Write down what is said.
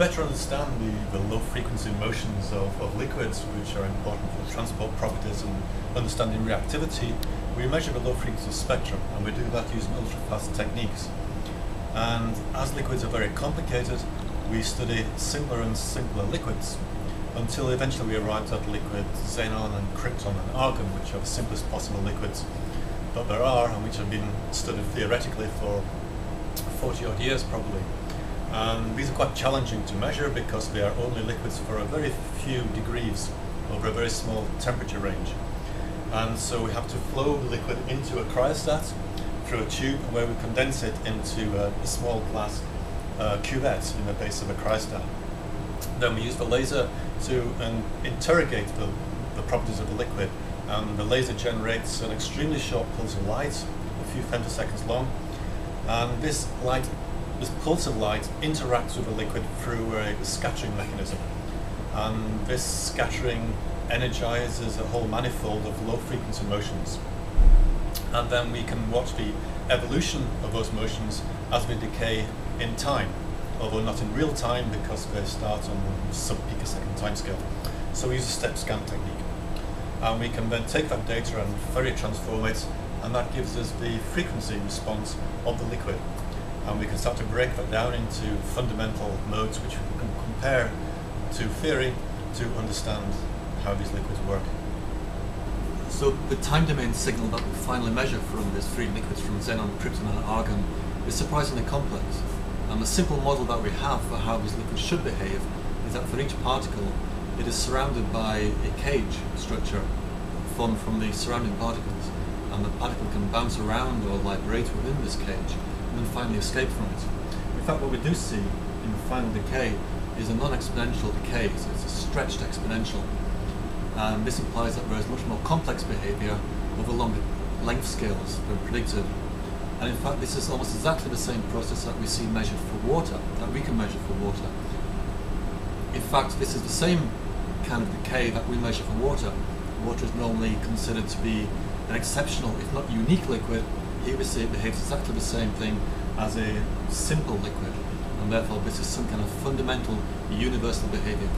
better understand the, the low frequency motions of, of liquids, which are important for transport properties and understanding reactivity, we measure the low frequency spectrum and we do that using ultra-fast techniques. And as liquids are very complicated, we study simpler and simpler liquids until eventually we arrived at liquid xenon and krypton and argon, which are the simplest possible liquids that there are and which have been studied theoretically for 40 odd years probably. And these are quite challenging to measure because they are only liquids for a very few degrees over a very small temperature range. And so we have to flow the liquid into a cryostat through a tube where we condense it into a, a small glass uh, cuvette in the base of a cryostat. Then we use the laser to um, interrogate the, the properties of the liquid and the laser generates an extremely short pulse of light, a few femtoseconds long, and this light, this pulse of light interacts with the liquid through a scattering mechanism. And this scattering energizes a whole manifold of low frequency motions. And then we can watch the evolution of those motions as they decay in time, although not in real time because they start on sub-picosecond timescale. So we use a step scan technique. And we can then take that data and Fourier transform it, and that gives us the frequency response of the liquid. And we can start to break that down into fundamental modes which we can compare to theory to understand how these liquids work. So the time domain signal that we finally measure from these three liquids from xenon, krypton and argon is surprisingly complex. And the simple model that we have for how these liquids should behave is that for each particle it is surrounded by a cage structure formed from the surrounding particles and the particle can bounce around or vibrate within this cage and finally escape from it. In fact what we do see in the final decay is a non-exponential decay, so it's a stretched exponential. And this implies that there is much more complex behaviour over longer length scales than predicted. And in fact this is almost exactly the same process that we see measured for water, that we can measure for water. In fact this is the same kind of decay that we measure for water. Water is normally considered to be an exceptional, if not unique liquid. Here we see it behaves exactly the same thing as a simple liquid and therefore this is some kind of fundamental universal behavior.